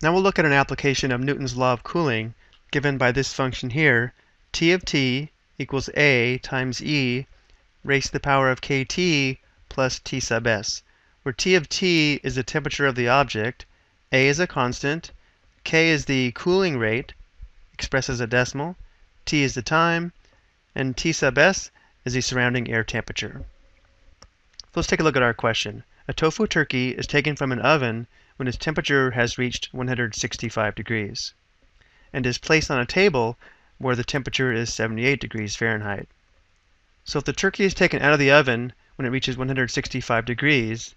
Now we'll look at an application of Newton's law of cooling given by this function here, T of t equals A times E raised to the power of kt plus T sub s, where T of t is the temperature of the object, A is a constant, K is the cooling rate expressed as a decimal, T is the time, and T sub s is the surrounding air temperature. So let's take a look at our question. A tofu turkey is taken from an oven when its temperature has reached 165 degrees and is placed on a table where the temperature is 78 degrees Fahrenheit. So if the turkey is taken out of the oven when it reaches 165 degrees,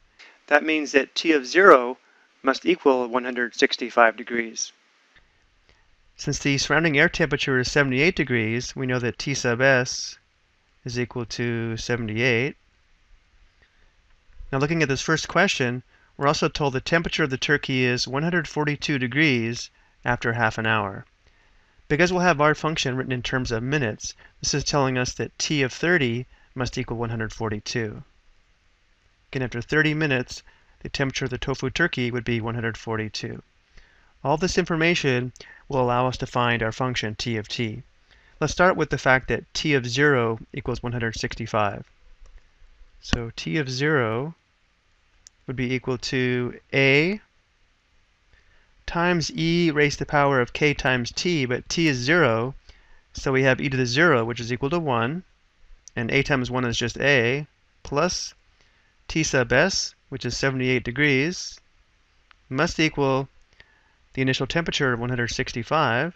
that means that T of 0 must equal 165 degrees. Since the surrounding air temperature is 78 degrees, we know that T sub s is equal to 78. Now looking at this first question, we're also told the temperature of the turkey is 142 degrees after half an hour. Because we'll have our function written in terms of minutes, this is telling us that t of 30 must equal 142. Again, after 30 minutes, the temperature of the tofu turkey would be 142. All this information will allow us to find our function t of t. Let's start with the fact that t of 0 equals 165. So t of 0 would be equal to a times e raised to the power of k times t, but t is 0, so we have e to the 0, which is equal to 1, and a times 1 is just a, plus t sub s, which is 78 degrees, must equal the initial temperature of 165.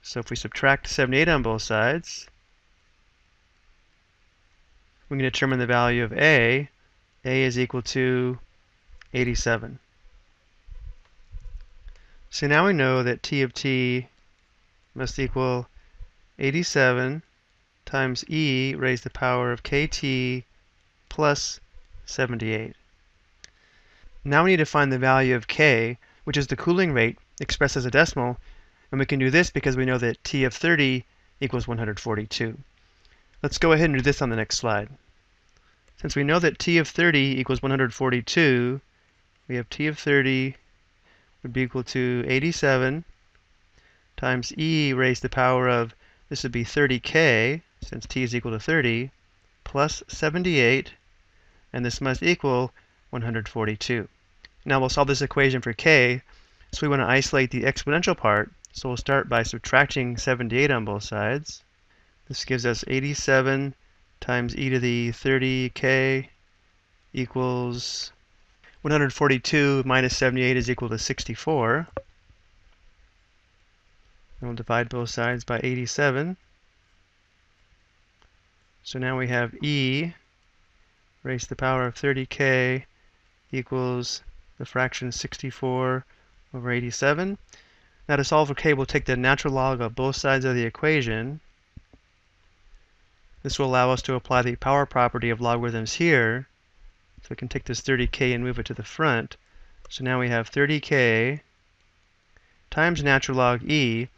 So if we subtract 78 on both sides, we can determine the value of a, a is equal to 87. So now we know that t of t must equal 87 times e raised to the power of kt plus 78. Now we need to find the value of k, which is the cooling rate expressed as a decimal, and we can do this because we know that t of 30 equals 142. Let's go ahead and do this on the next slide. Since we know that t of 30 equals 142, we have t of 30 would be equal to 87 times e raised to the power of, this would be 30k, since t is equal to 30, plus 78, and this must equal 142. Now we'll solve this equation for k, so we want to isolate the exponential part, so we'll start by subtracting 78 on both sides. This gives us 87 times e to the 30k equals 142 minus 78 is equal to 64. And we'll divide both sides by 87. So now we have e raised to the power of 30k equals the fraction 64 over 87. Now to solve for k, we'll take the natural log of both sides of the equation. This will allow us to apply the power property of logarithms here. So we can take this 30k and move it to the front. So now we have 30k times natural log e,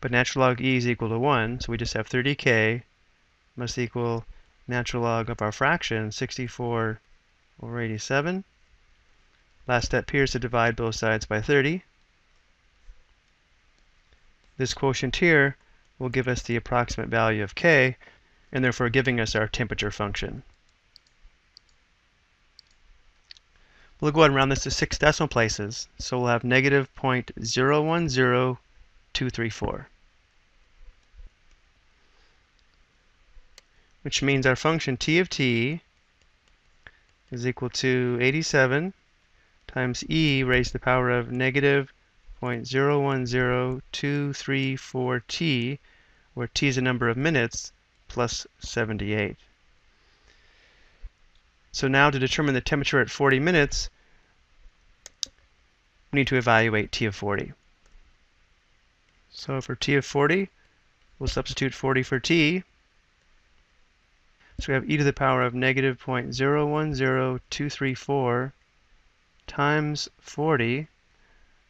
but natural log e is equal to 1, so we just have 30k must equal natural log of our fraction, 64 over 87. Last step here is to divide both sides by 30. This quotient here will give us the approximate value of k, and therefore giving us our temperature function. We'll go ahead and round this to six decimal places, so we'll have negative 0.010234. Which means our function t of t is equal to 87 times e raised to the power of negative 0.010234t, where t is a number of minutes, plus 78. So now to determine the temperature at 40 minutes, we need to evaluate T of 40. So for T of 40, we'll substitute 40 for T. So we have e to the power of negative 0.010234 times 40,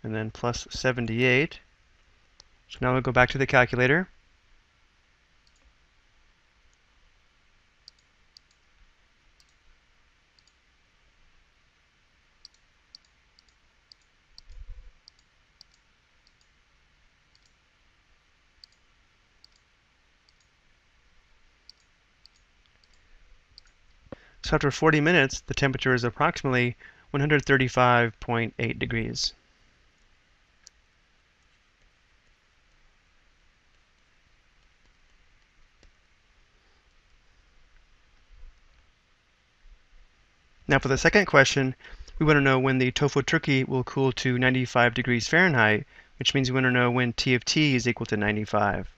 and then plus 78. So now we'll go back to the calculator. So after 40 minutes, the temperature is approximately 135.8 degrees. Now for the second question, we want to know when the tofu turkey will cool to 95 degrees Fahrenheit, which means we want to know when T of T is equal to 95.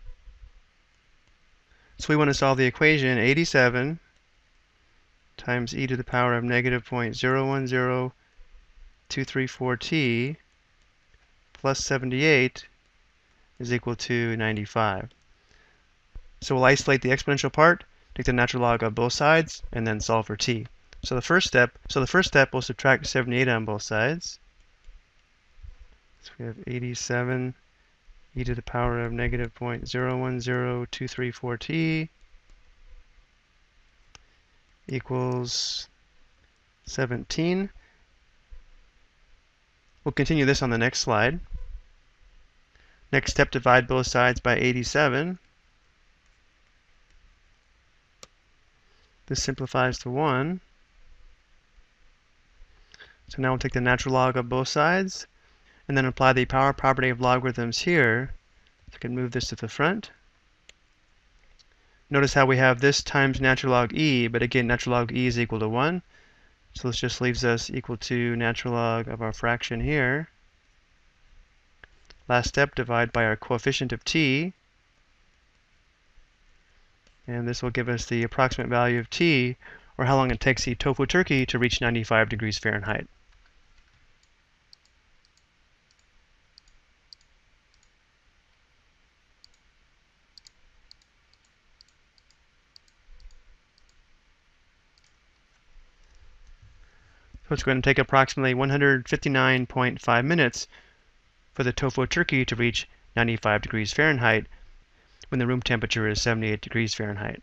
So we want to solve the equation 87 times e to the power of negative 0.010234t plus 78 is equal to 95. So we'll isolate the exponential part, take the natural log of both sides, and then solve for t. So the first step, so the first step, we'll subtract 78 on both sides. So we have 87 e to the power of negative 0.010234t equals 17. We'll continue this on the next slide. Next step, divide both sides by 87. This simplifies to 1. So now we'll take the natural log of both sides and then apply the power property of logarithms here. So I can move this to the front. Notice how we have this times natural log e, but again, natural log e is equal to 1. So this just leaves us equal to natural log of our fraction here. Last step, divide by our coefficient of t. And this will give us the approximate value of t, or how long it takes the tofu turkey to reach 95 degrees Fahrenheit. So it's going to take approximately 159.5 minutes for the tofu turkey to reach 95 degrees Fahrenheit when the room temperature is 78 degrees Fahrenheit.